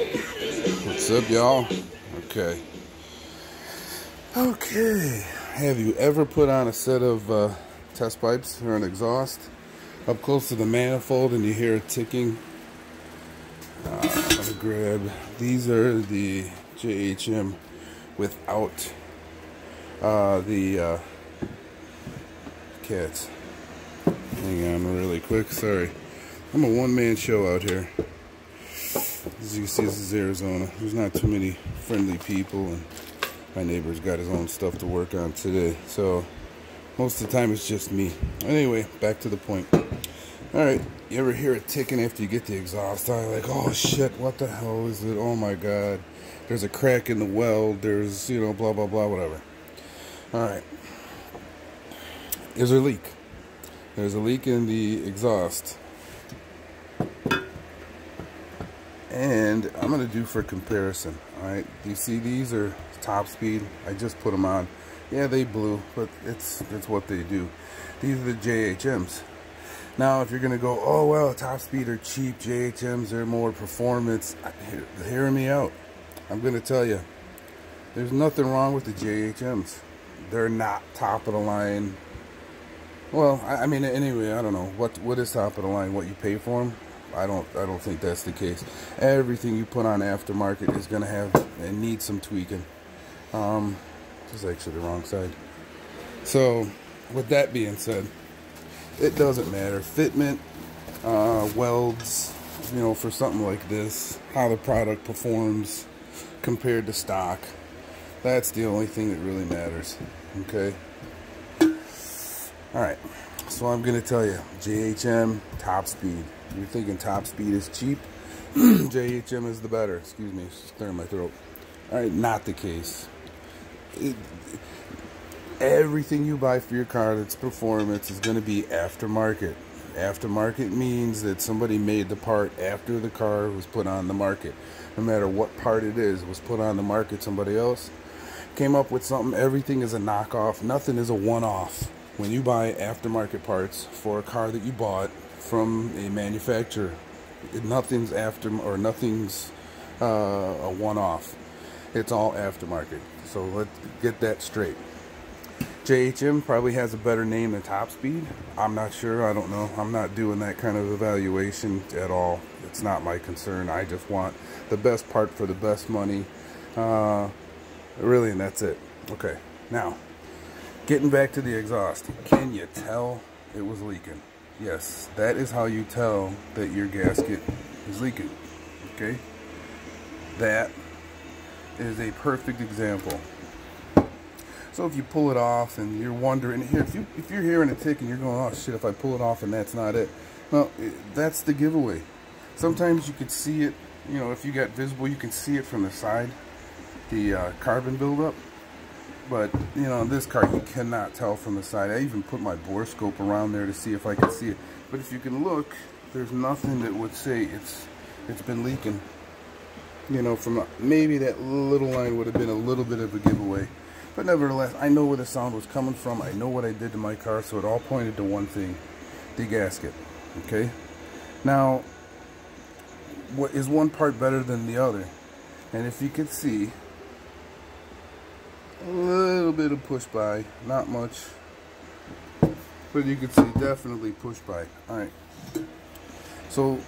What's up, y'all? Okay. Okay. Have you ever put on a set of uh, test pipes or an exhaust up close to the manifold and you hear it ticking? Uh, I'm gonna grab. These are the JHM without uh, the uh, cats. Hang on really quick. Sorry. I'm a one-man show out here. As you can see, this is Arizona. There's not too many friendly people, and my neighbor's got his own stuff to work on today. So, most of the time, it's just me. Anyway, back to the point. Alright, you ever hear it ticking after you get the exhaust out? Like, oh shit, what the hell is it? Oh my god. There's a crack in the weld. There's, you know, blah, blah, blah, whatever. Alright. Is there a leak? There's a leak in the exhaust. And I'm to do for comparison. Alright, do you see these are top speed. I just put them on. Yeah, they blew, but it's, it's what they do. These are the JHMs. Now, if you're to go, oh, well, top speed are cheap, JHMs are more performance, hear, hear me out. I'm to tell you, there's nothing wrong with the JHMs. They're not top of the line. Well, I, I mean, anyway, I don't know. What What is top of the line? What you pay for them? I don't I don't think that's the case. Everything you put on aftermarket is going to have and need some tweaking. Um, this is actually the wrong side. So, with that being said, it doesn't matter. Fitment, uh, welds, you know, for something like this, how the product performs compared to stock. That's the only thing that really matters. Okay. All right. So I'm going to tell you, JHM top speed. You're thinking top speed is cheap. JHM is the better. Excuse me, it's clearing my throat. All right, not the case. It, everything you buy for your car that's performance is going to be aftermarket. Aftermarket means that somebody made the part after the car was put on the market. No matter what part it is, was put on the market, somebody else came up with something. Everything is a knockoff. Nothing is a one-off. When you buy aftermarket parts for a car that you bought from a manufacturer, nothing's after or nothing's uh, a one-off. It's all aftermarket. So let's get that straight. JHM probably has a better name than Top Speed. I'm not sure. I don't know. I'm not doing that kind of evaluation at all. It's not my concern. I just want the best part for the best money. Uh, really, and that's it. Okay. Now, getting back to the exhaust. Can you tell it was leaking? Yes, that is how you tell that your gasket is leaking. Okay? That is a perfect example. So if you pull it off and you're wondering here, if you if you're hearing a tick and you're going, oh shit, if I pull it off and that's not it, well, that's the giveaway. Sometimes you could see it, you know, if you got visible, you can see it from the side, the uh, carbon buildup. But you know, this car you cannot tell from the side. I even put my borescope around there to see if I could see it. But if you can look, there's nothing that would say it's it's been leaking. You know, from maybe that little line would have been a little bit of a giveaway. But nevertheless, I know where the sound was coming from. I know what I did to my car, so it all pointed to one thing, the gasket. Okay? Now, what is one part better than the other? And if you can see, a little bit of push by, not much. But you can see definitely push by. Alright. So,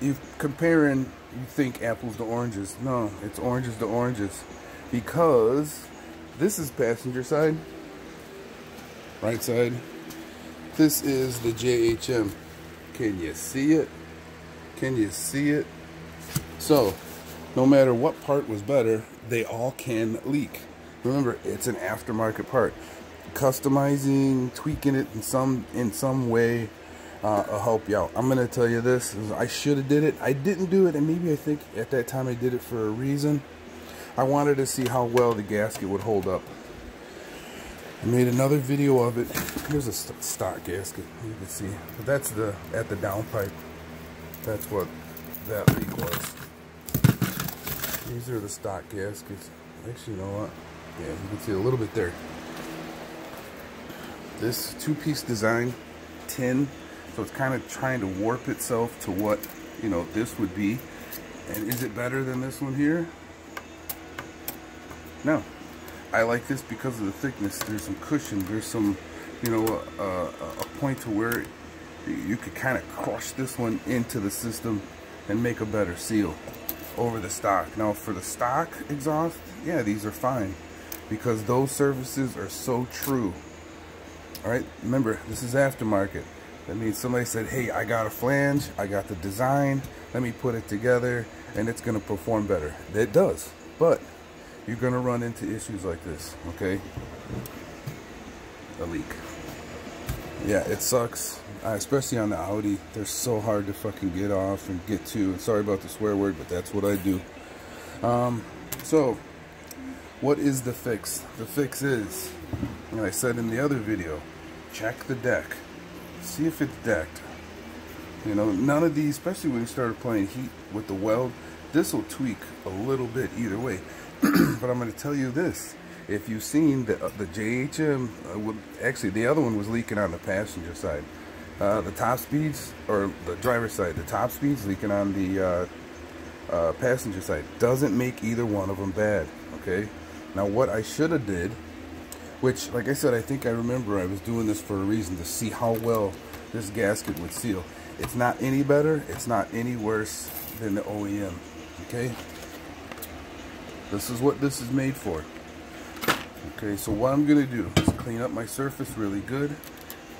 you comparing, you think apples to oranges. No, it's oranges to oranges. Because this is passenger side, right side. This is the JHM. Can you see it? Can you see it? So, no matter what part was better, they all can leak. Remember, it's an aftermarket part. Customizing, tweaking it in some in some way uh, will help you out. I'm gonna tell you this: I should have did it. I didn't do it, and maybe I think at that time I did it for a reason. I wanted to see how well the gasket would hold up. I made another video of it. Here's a st stock gasket, you can see. But that's the at the downpipe. That's what that leak was. These are the stock gaskets. Actually, you know what? Yeah, you can see a little bit there. This two-piece design, tin, so it's kind of trying to warp itself to what, you know, this would be. And is it better than this one here? No. I like this because of the thickness. There's some cushion. There's some, you know, uh, a point to where you could kind of crush this one into the system and make a better seal over the stock. Now for the stock exhaust, yeah, these are fine because those services are so true. All right, remember, this is aftermarket. That means somebody said, hey, I got a flange, I got the design, let me put it together, and it's gonna perform better. It does, but you're gonna run into issues like this, okay? A leak. Yeah, it sucks, uh, especially on the Audi. They're so hard to fucking get off and get to. And sorry about the swear word, but that's what I do. Um, so, what is the fix? The fix is, like I said in the other video, check the deck. See if it's decked. You know, none of these, especially when you start applying heat with the weld, this will tweak a little bit either way. but I'm going to tell you this. If you've seen the, uh, the JHM, uh, actually the other one was leaking on the passenger side. Uh, the top speeds, or the driver's side, the top speeds leaking on the uh, uh, passenger side. Doesn't make either one of them bad, okay? Now what I should have did which, like I said, I think I remember I was doing this for a reason to see how well this gasket would seal. It's not any better. It's not any worse than the OEM. Okay? This is what this is made for. Okay, so what I'm to do is clean up my surface really good.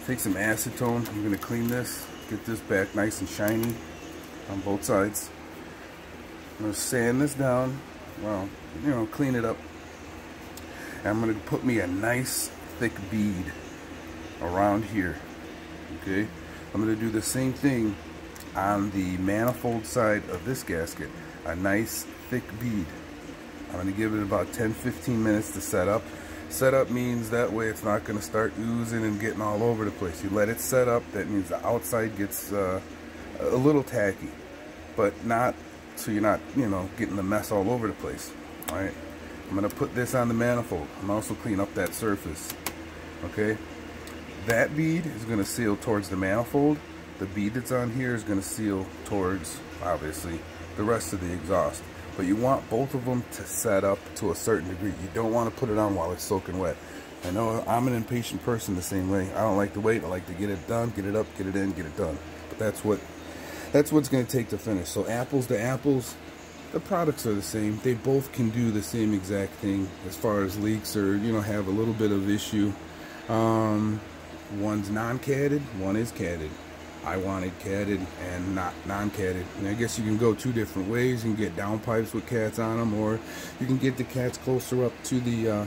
Take some acetone. I'm to clean this. Get this back nice and shiny on both sides. I'm to sand this down. Well, you know, clean it up I'm going to put me a nice thick bead around here. Okay. I'm going to do the same thing on the manifold side of this gasket. A nice thick bead. I'm going to give it about 10-15 minutes to set up. Set up means that way it's not going to start oozing and getting all over the place. You let it set up, that means the outside gets uh, a little tacky. But not so you're not, you know, getting the mess all over the place. Alright. I'm going to put this on the manifold I'm also clean up that surface. Okay. That bead is going to seal towards the manifold. The bead that's on here is going to seal towards, obviously, the rest of the exhaust. But you want both of them to set up to a certain degree. You don't want to put it on while it's soaking wet. I know I'm an impatient person the same way. I don't like to wait. I like to get it done, get it up, get it in, get it done. But that's what that's what's going to take to finish. So apples to apples, the products are the same. They both can do the same exact thing as far as leaks or, you know, have a little bit of issue. Um, one's non-catted, one is catted. I wanted catted and not non-catted. And I guess you can go two different ways. You can get downpipes with cats on them, or you can get the cats closer up to the, uh,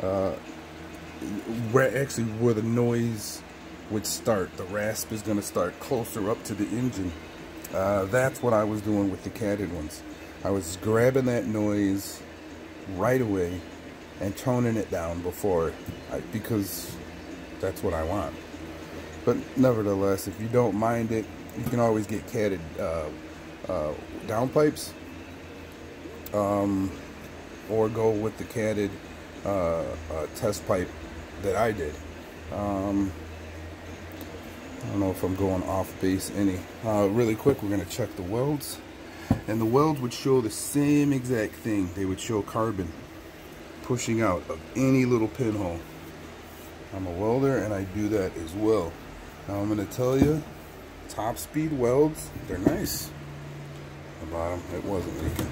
uh, where actually where the noise would start. The rasp is going to start closer up to the engine. Uh, that's what I was doing with the catted ones. I was grabbing that noise right away and toning it down before, I, because that's what I want. But nevertheless, if you don't mind it, you can always get catted uh, uh, downpipes, um, or go with the catted uh, uh test pipe that I did. Um, I don't know if I'm going off base any. Uh, really quick, we're going to check the welds. And the welds would show the same exact thing. They would show carbon pushing out of any little pinhole. I'm a welder and I do that as well. Now I'm going to tell you, top speed welds, they're nice. The bottom, it wasn't leaking.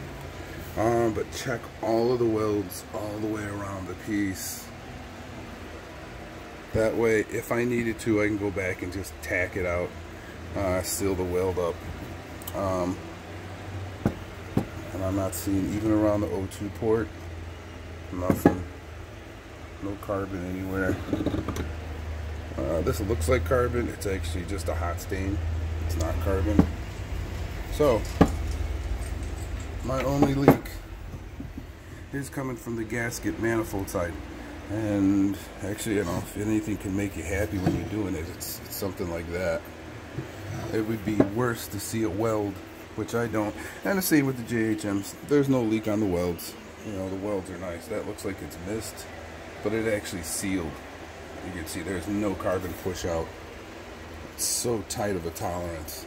Um, but check all of the welds all the way around the piece. That way, if I needed to, I can go back and just tack it out, uh, seal the weld up. Um, and I'm not seeing, even around the O2 port, nothing. No carbon anywhere. Uh, this looks like carbon. It's actually just a hot stain. It's not carbon. So, my only leak is coming from the gasket manifold side. And actually, you know, if anything can make you happy when you're doing it, it's, it's something like that. It would be worse to see a weld, which I don't. And the same with the JHMs. There's no leak on the welds. You know, the welds are nice. That looks like it's missed, but it actually sealed. You can see there's no carbon push out. It's so tight of a tolerance.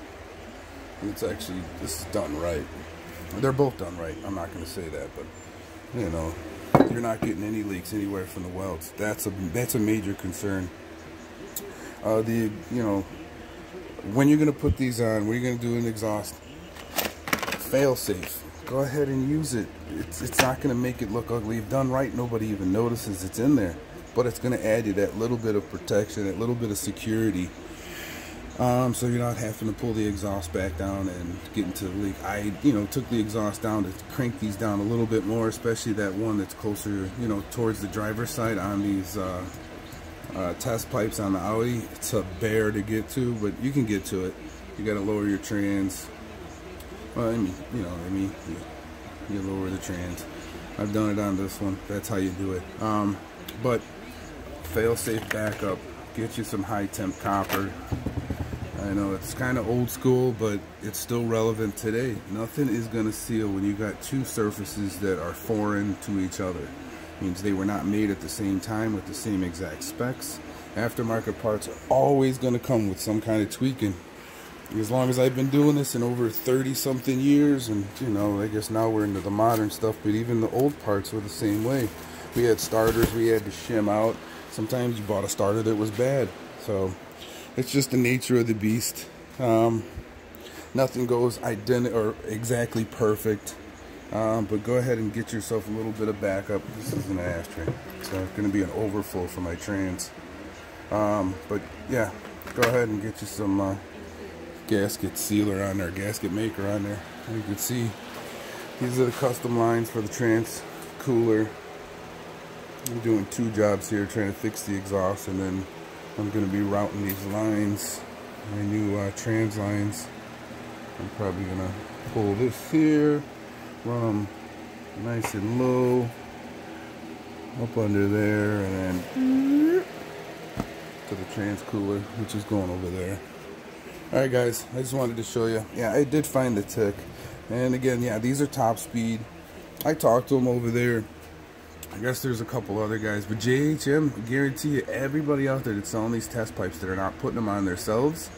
And it's actually, this is done right. they're both done right. I'm not going to say that, but you know, you're not getting any leaks anywhere from the welds. That's a that's a major concern. Uh, the you know, when you're going to put these on, when you're going to do an exhaust, fail safe. Go ahead and use it. It's it's not going to make it look ugly. You've done right. Nobody even notices it's in there, but it's going to add you that little bit of protection, that little bit of security um, so you're not having to pull the exhaust back down and get into the leak. I, you know, took the exhaust down to crank these down a little bit more, especially that one that's closer, you know, towards the driver's side on these uh, uh, test pipes on the Audi. It's a bear to get to, but you can get to it. You got to lower your trans. Well, I mean, you know, I mean, you, you lower the trans. I've done it on this one. That's how you do it. Um, but fail-safe backup. Get you some high temp copper. I know it's kind of old school, but it's still relevant today. Nothing is going to seal when you got two surfaces that are foreign to each other. It means they were not made at the same time with the same exact specs. Aftermarket parts are always going to come with some kind of tweaking. As long as I've been doing this in over 30 something years, and you know, I guess now we're into the modern stuff, but even the old parts were the same way. We had starters we had to shim out. Sometimes you bought a starter that was bad. So it's just the nature of the beast. Um, nothing goes identical or exactly perfect. Um, but go ahead and get yourself a little bit of backup. This is an ashtray, so it's going to be an overflow for my trans. Um, but yeah, go ahead and get you some uh, gasket sealer on there, gasket maker on there. You can see these are the custom lines for the trans cooler. I'm doing two jobs here, trying to fix the exhaust and then I'm going to be routing these lines, my new uh, trans lines. I'm probably going to pull this here, run them nice and low, up under there, and then to the trans cooler, which is going over there. Alright guys, I just wanted to show you. Yeah, I did find the tick. And again, yeah, these are top speed. I talked to them over there I guess there's a couple other guys, but JHM, I guarantee you, everybody out there that's selling these test pipes that are not putting them on themselves,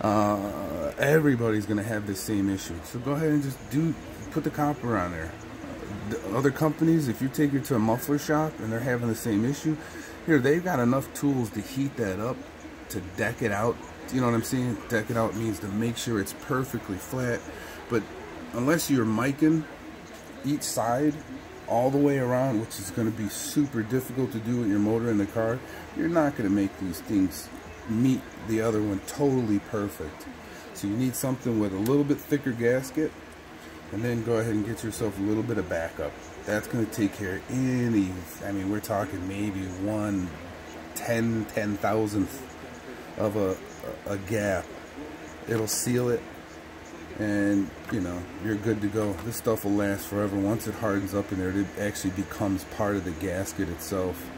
uh, everybody's going to have the same issue. So go ahead and just do put the copper on there. The other companies, if you take it to a muffler shop and they're having the same issue, here they've got enough tools to heat that up, to deck it out. You know what I'm saying? Deck it out means to make sure it's perfectly flat. But unless you're miking each side all the way around, which is going to be super difficult to do with your motor in the car, you're not going to make these things meet the other one totally perfect. So you need something with a little bit thicker gasket, and then go ahead and get yourself a little bit of backup. That's going to take care of any, I mean, we're talking maybe one ten, ten thousandth of a, a gap. It'll seal it and you know you're good to go. This stuff will last forever. Once it hardens up in there it actually becomes part of the gasket itself.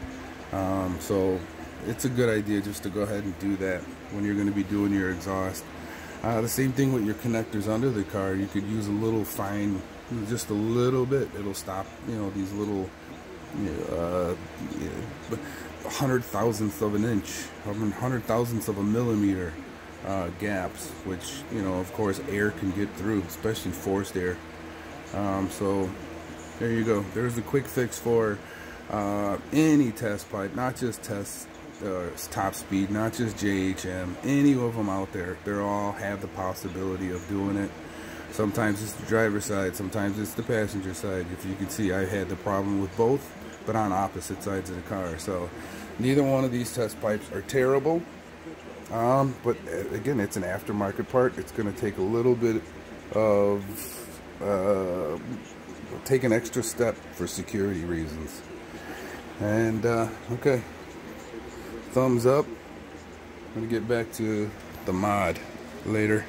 Um, so it's a good idea just to go ahead and do that when you're going to be doing your exhaust. Uh, the same thing with your connectors under the car. You could use a little fine just a little bit. It'll stop you know these little uh, hundred thousandths of an inch hundred thousandths of a millimeter uh, gaps, which, you know, of course, air can get through, especially forced air. Um, so there you go. There's the quick fix for uh, any test pipe, not just test uh, top speed, not just JHM, any of them out there. They all have the possibility of doing it. Sometimes it's the driver's side, sometimes it's the passenger side. If you can see, I had the problem with both, but on opposite sides of the car. So neither one of these test pipes are terrible. Um, but uh, again, it's an aftermarket part. It's going to take a little bit of uh, take an extra step for security reasons. And uh, okay, thumbs up. I'm gonna get back to the mod later.